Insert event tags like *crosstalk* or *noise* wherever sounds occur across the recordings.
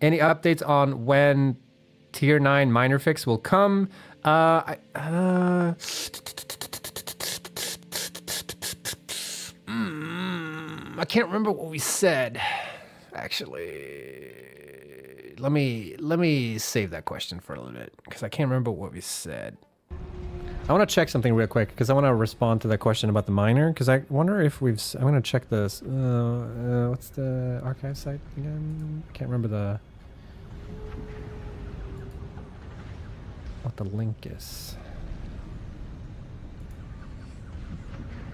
Any updates on when tier 9 miner fix will come? Uh, I, uh, mm, I can't remember what we said. Actually, let me let me save that question for a little bit because I can't remember what we said. I want to check something real quick because I want to respond to that question about the miner because I wonder if we've. i am going to check this. Uh, uh, what's the archive site again? I can't remember the. What the link is.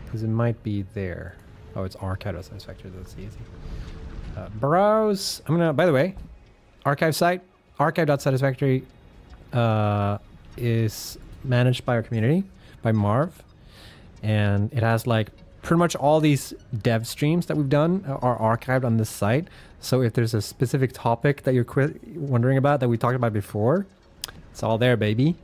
Because it might be there. Oh, it's archive.satisfactory. That's easy. Uh, browse. I'm gonna. By the way, archive site archive.satisfactory uh, is managed by our community, by Marv. And it has like pretty much all these dev streams that we've done are archived on this site. So if there's a specific topic that you're wondering about that we talked about before, it's all there, baby.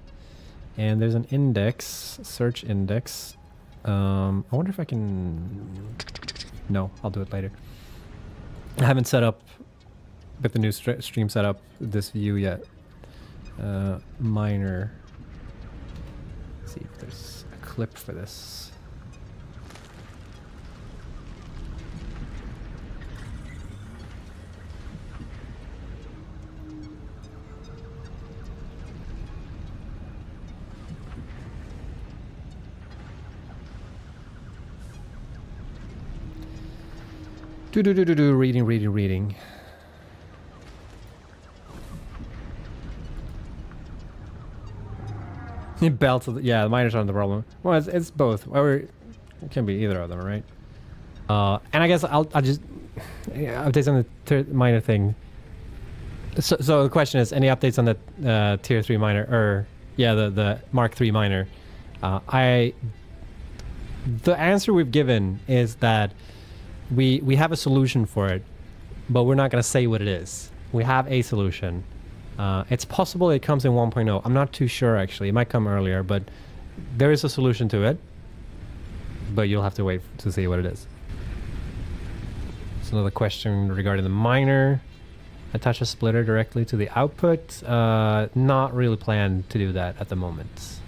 And there's an index, search index. Um, I wonder if I can... No, I'll do it later. I haven't set up with the new stream setup this view yet. Uh, miner see if there's a clip for this. Do do do do do reading reading reading. *laughs* Belts, yeah, the miners aren't the problem. Well, it's, it's both. Or it can be either of them, right? Uh, and I guess I'll, I'll just yeah, updates on the miner thing. So, so the question is, any updates on the uh, tier three miner, or yeah, the the Mark three miner? Uh, I the answer we've given is that we we have a solution for it, but we're not going to say what it is. We have a solution. Uh, it's possible it comes in 1.0. I'm not too sure actually. It might come earlier, but there is a solution to it. But you'll have to wait to see what it is. It's another question regarding the miner. Attach a splitter directly to the output. Uh, not really planned to do that at the moment.